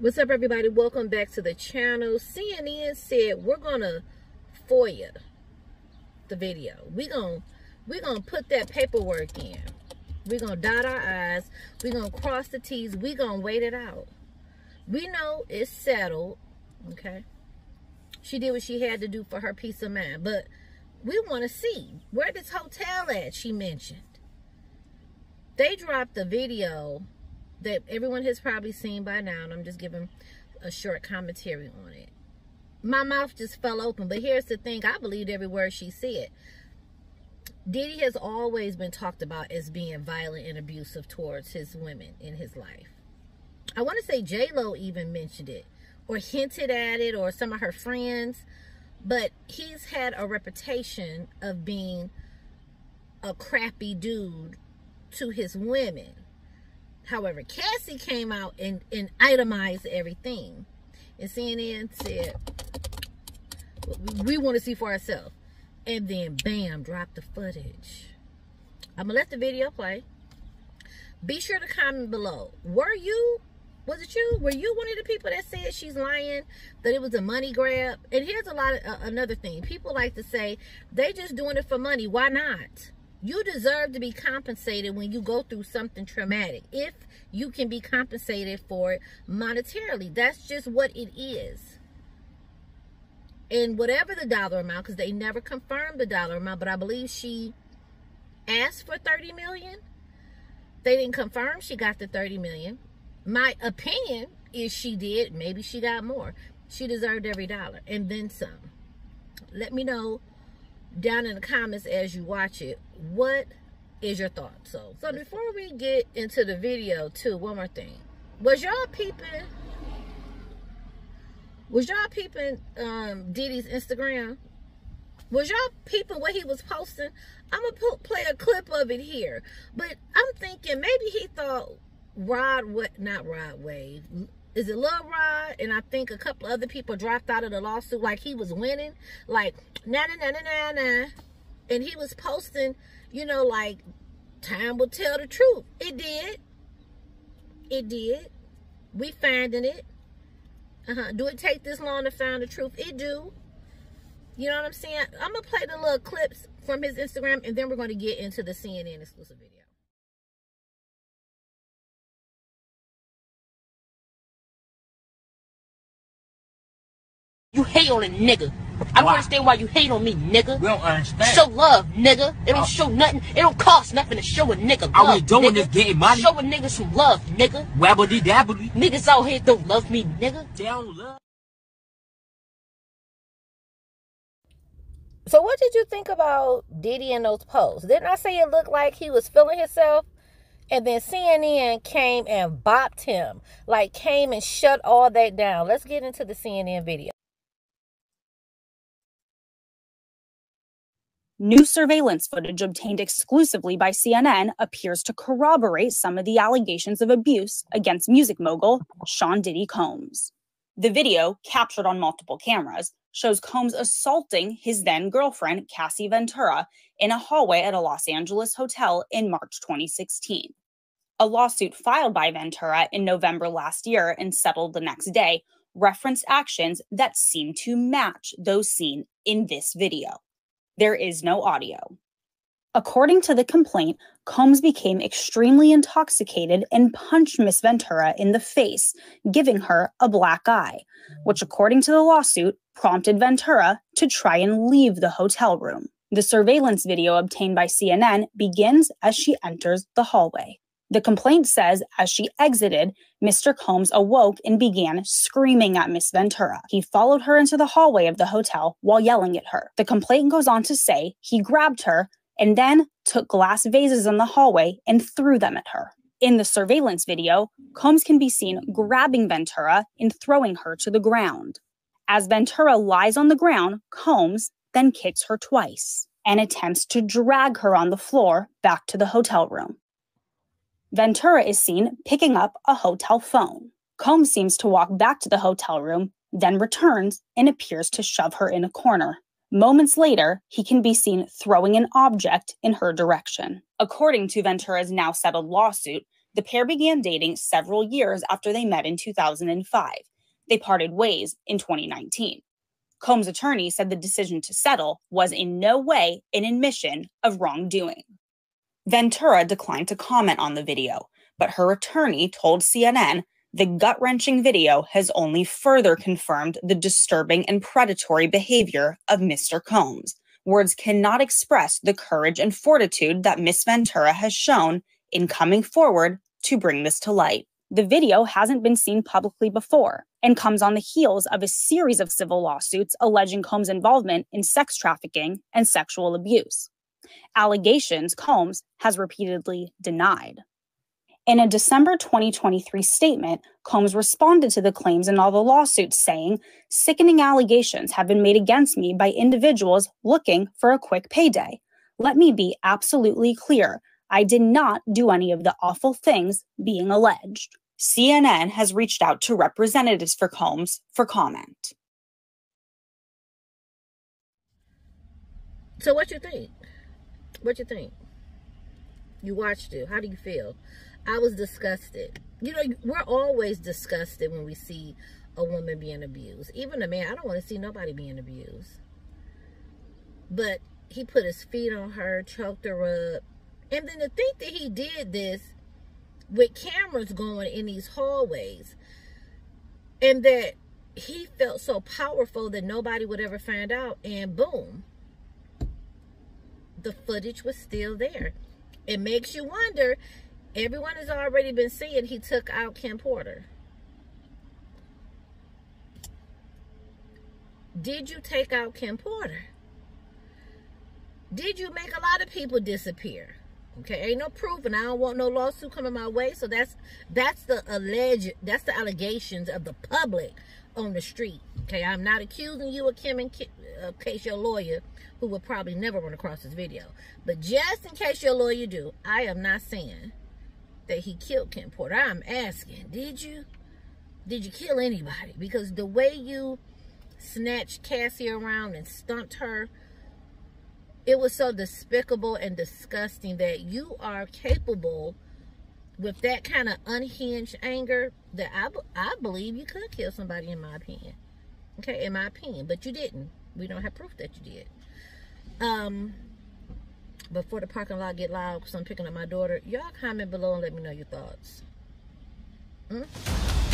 What's up, everybody? Welcome back to the channel. CNN said we're gonna FOIA the video. We're gonna we're gonna put that paperwork in. We're gonna dot our I's. We're gonna cross the T's. We're gonna wait it out. We know it's settled. Okay. She did what she had to do for her peace of mind. But we want to see where this hotel at she mentioned. They dropped the video that everyone has probably seen by now, and I'm just giving a short commentary on it. My mouth just fell open, but here's the thing I believed every word she said. Diddy has always been talked about as being violent and abusive towards his women in his life. I want to say J-Lo even mentioned it or hinted at it or some of her friends, but he's had a reputation of being a crappy dude to his women However, Cassie came out and, and itemized everything. And CNN said, we want to see for ourselves. And then, bam, dropped the footage. I'm going to let the video play. Be sure to comment below. Were you, was it you? Were you one of the people that said she's lying, that it was a money grab? And here's a lot of, uh, another thing. People like to say, they just doing it for money. Why not? You deserve to be compensated when you go through something traumatic. If you can be compensated for it monetarily. That's just what it is. And whatever the dollar amount, because they never confirmed the dollar amount, but I believe she asked for 30 million. They didn't confirm she got the 30 million. My opinion is she did. Maybe she got more. She deserved every dollar and then some. Let me know down in the comments as you watch it what is your thought so so before we get into the video too one more thing. Was y'all peeping was y'all peeping um diddy's instagram? Was y'all peeping what he was posting? I'm gonna play a clip of it here. But i'm thinking maybe he thought rod what not rod wave is it Lil Rod? And I think a couple other people dropped out of the lawsuit like he was winning. Like, na na na na na na. And he was posting, you know, like, time will tell the truth. It did. It did. We finding it. Uh-huh. Do it take this long to find the truth? It do. You know what I'm saying? I'm going to play the little clips from his Instagram, and then we're going to get into the CNN exclusive video. You hate on a nigga. I don't understand why you hate on me, nigga. We don't understand. Show love, nigga. It don't uh, show nothing. It don't cost nothing to show a nigga love. All we doing nigga. is getting money. Show a nigga some love, nigga. Wabbly dabbly. Niggas out here don't love me, nigga. They don't love. So what did you think about Diddy and those posts? Didn't I say it looked like he was feeling himself? And then CNN came and bopped him. Like came and shut all that down. Let's get into the CNN video. New surveillance footage obtained exclusively by CNN appears to corroborate some of the allegations of abuse against music mogul Sean Diddy Combs. The video, captured on multiple cameras, shows Combs assaulting his then girlfriend, Cassie Ventura, in a hallway at a Los Angeles hotel in March 2016. A lawsuit filed by Ventura in November last year and settled the next day referenced actions that seem to match those seen in this video there is no audio. According to the complaint, Combs became extremely intoxicated and punched Miss Ventura in the face, giving her a black eye, which, according to the lawsuit, prompted Ventura to try and leave the hotel room. The surveillance video obtained by CNN begins as she enters the hallway. The complaint says as she exited, Mr. Combs awoke and began screaming at Miss Ventura. He followed her into the hallway of the hotel while yelling at her. The complaint goes on to say he grabbed her and then took glass vases in the hallway and threw them at her. In the surveillance video, Combs can be seen grabbing Ventura and throwing her to the ground. As Ventura lies on the ground, Combs then kicks her twice and attempts to drag her on the floor back to the hotel room. Ventura is seen picking up a hotel phone. Combs seems to walk back to the hotel room, then returns and appears to shove her in a corner. Moments later, he can be seen throwing an object in her direction. According to Ventura's now settled lawsuit, The pair began dating several years after they met in 2005. They parted ways in 2019. Combs' attorney said the decision to settle was in no way an admission of wrongdoing. Ventura declined to comment on the video, but her attorney told CNN the gut wrenching video has only further confirmed the disturbing and predatory behavior of Mr. Combs. Words cannot express the courage and fortitude that Miss Ventura has shown in coming forward to bring this to light. The video hasn't been seen publicly before and comes on the heels of a series of civil lawsuits alleging Combs' involvement in sex trafficking and sexual abuse. Allegations Combs has repeatedly denied. In a December 2023 statement, Combs responded to the claims in all the lawsuits, saying, Sickening allegations have been made against me by individuals looking for a quick payday. Let me be absolutely clear. I did not do any of the awful things being alleged. CNN has reached out to representatives for Combs for comment. So what you think? What you think? You watched it. How do you feel? I was disgusted. You know, we're always disgusted when we see a woman being abused. Even a man, I don't want to see nobody being abused. But he put his feet on her, choked her up. And then to think that he did this with cameras going in these hallways and that he felt so powerful that nobody would ever find out and boom the footage was still there. It makes you wonder everyone has already been saying he took out kim porter. Did you take out kim porter? Did you make a lot of people disappear Okay, ain't no proof, and I don't want no lawsuit coming my way. So that's that's the alleged, that's the allegations of the public on the street. Okay, I'm not accusing you of Kim in uh, case your lawyer, who will probably never run across this video, but just in case your lawyer do, I am not saying that he killed Kim Porter. I'm asking, did you? Did you kill anybody? Because the way you snatched Cassie around and stumped her it was so despicable and disgusting that you are capable with that kind of unhinged anger that I, I believe you could kill somebody in my opinion. Okay, in my opinion. But you didn't. We don't have proof that you did. Um, before the parking lot get loud because I'm picking up my daughter, y'all comment below and let me know your thoughts. Hmm?